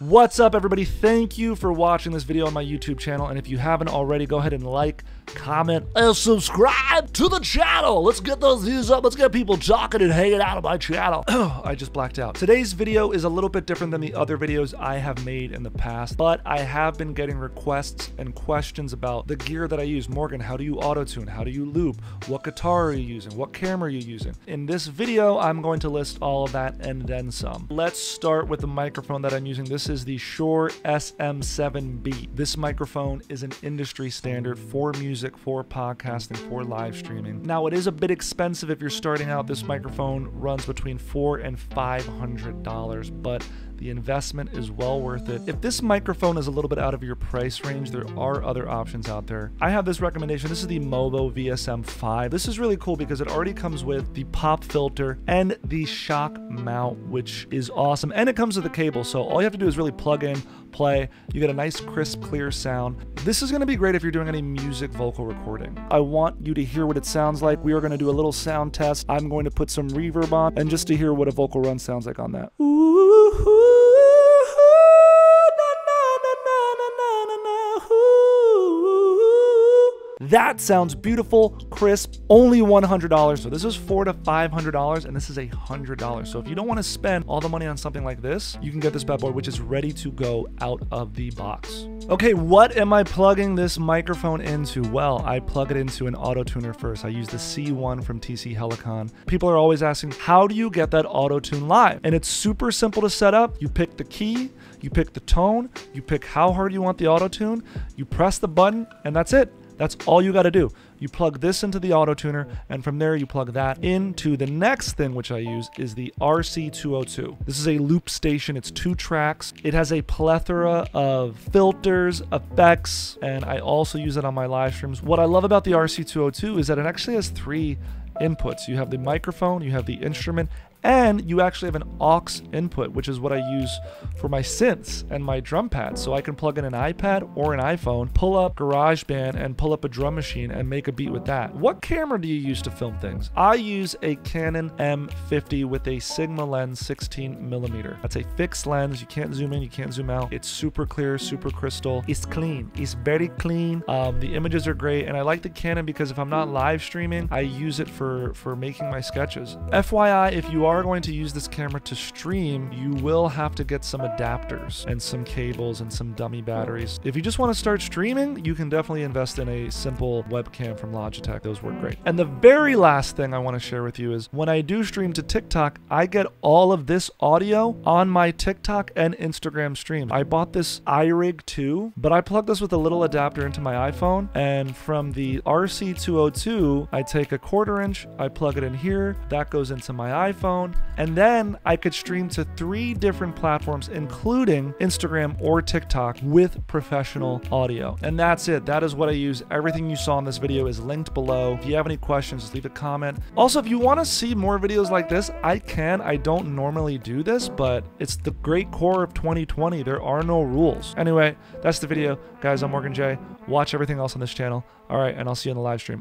What's up, everybody? Thank you for watching this video on my YouTube channel. And if you haven't already, go ahead and like, comment, and subscribe to the channel. Let's get those views up. Let's get people talking and hanging out on my channel. I just blacked out. Today's video is a little bit different than the other videos I have made in the past, but I have been getting requests and questions about the gear that I use. Morgan, how do you auto tune? How do you loop? What guitar are you using? What camera are you using? In this video, I'm going to list all of that and then some. Let's start with the microphone that I'm using. This is the Shure SM7B. This microphone is an industry standard for music for podcasting, for live streaming. Now, it is a bit expensive if you're starting out. This microphone runs between four and five hundred dollars, but the investment is well worth it. If this microphone is a little bit out of your price range, there are other options out there. I have this recommendation. This is the Movo VSM5. This is really cool because it already comes with the pop filter and the shock mount, which is awesome. And it comes with a cable. So all you have to do is really plug in, play. You get a nice, crisp, clear sound. This is going to be great if you're doing any music vocal recording. I want you to hear what it sounds like. We are going to do a little sound test. I'm going to put some reverb on and just to hear what a vocal run sounds like on that. Ooh. Woohoo! That sounds beautiful, crisp, only $100. So this is four to $500 and this is a $100. So if you don't want to spend all the money on something like this, you can get this bad boy, which is ready to go out of the box. Okay, what am I plugging this microphone into? Well, I plug it into an auto tuner first. I use the C1 from TC Helicon. People are always asking, how do you get that auto tune live? And it's super simple to set up. You pick the key, you pick the tone, you pick how hard you want the auto tune, you press the button, and that's it. That's all you got to do. You plug this into the auto tuner, and from there you plug that into the next thing which I use is the RC202. This is a loop station. It's two tracks. It has a plethora of filters, effects, and I also use it on my live streams. What I love about the RC202 is that it actually has three inputs. You have the microphone, you have the instrument, and you actually have an aux input, which is what I use for my synths and my drum pads. So I can plug in an iPad or an iPhone, pull up GarageBand and pull up a drum machine and make a beat with that. What camera do you use to film things? I use a Canon M50 with a Sigma lens 16 millimeter. That's a fixed lens. You can't zoom in, you can't zoom out. It's super clear, super crystal. It's clean. It's very clean. Um, the images are great. And I like the Canon because if I'm not live streaming, I use it for, for making my sketches. FYI, if you are are going to use this camera to stream, you will have to get some adapters and some cables and some dummy batteries. If you just want to start streaming, you can definitely invest in a simple webcam from Logitech. Those work great. And the very last thing I want to share with you is when I do stream to TikTok, I get all of this audio on my TikTok and Instagram streams. I bought this iRig 2, but I plug this with a little adapter into my iPhone. And from the RC202, I take a quarter inch, I plug it in here, that goes into my iPhone phone. And then I could stream to three different platforms, including Instagram or TikTok with professional audio. And that's it. That is what I use. Everything you saw in this video is linked below. If you have any questions, just leave a comment. Also, if you want to see more videos like this, I can. I don't normally do this, but it's the great core of 2020. There are no rules. Anyway, that's the video. Guys, I'm Morgan Jay. Watch everything else on this channel. All right, and I'll see you in the live stream.